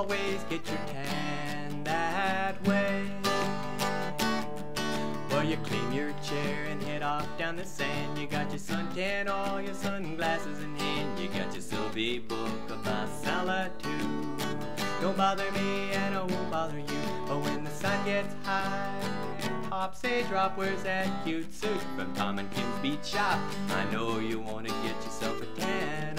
always get your tan that way. Well, you clean your chair and head off down the sand. You got your suntan, all your sunglasses in hand. You got your Sylvie book of about solitude. Don't bother me and I won't bother you. But when the sun gets high, pops a drop. Where's that cute suit from Tom and Kim's Beach Shop? I know you wanna get yourself a tan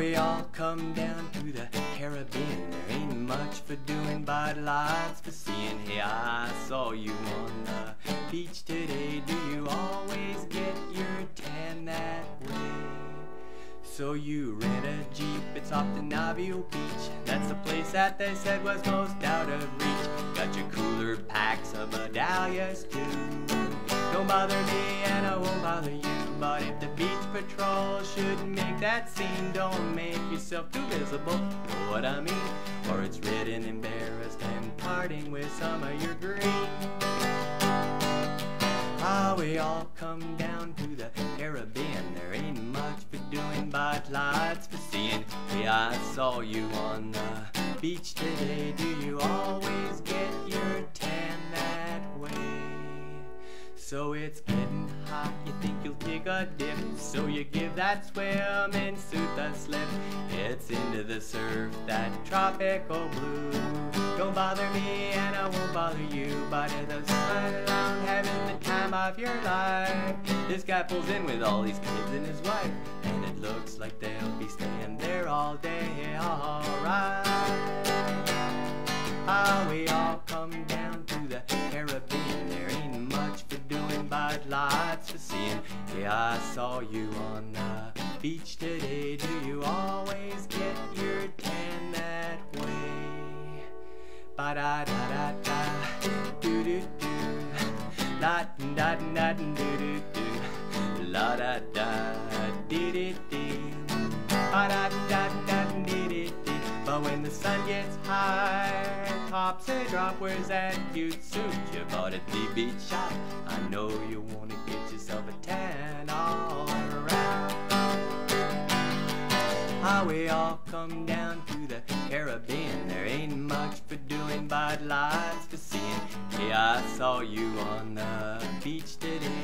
we all come down to the Caribbean. There ain't much for doing, but lots for seeing. Hey, I saw you on the beach today. Do you always get your tan that way? So you rent a Jeep, it's off to Navio Beach. That's the place that they said was most out of reach. Got your cooler packs of Medalla too. Don't bother me and I won't bother you. But if the beach patrol should make that scene, don't make yourself too visible. Know what I mean? Or it's and embarrassed and parting with some of your green. Ah, we all come down to the Caribbean. There ain't much for doing, but lots for seeing. Hey, I saw you on the beach today. Do you always So it's getting hot, you think you'll take a dip. So you give that swimming suit a slip. It's into the surf, that tropical blue. Don't bother me and I won't bother you. But in the sun around having the time of your life. This guy pulls in with all these kids and his wife. And it looks like they'll be staying there all day, alright. Ah, we all Yeah, I saw you on the beach today. Do you always get your tan that way? Ba da da da da, do do do, la da da da do do do, la da da dee dee dee, ba da da da dee dee dee. But when the sun gets high, tops a drop. Where's that cute suit you bought at the beach shop? I know you wanna Ah, we all come down to the Caribbean. There ain't much for doing, but lots for seeing. Yeah, I saw you on the beach today.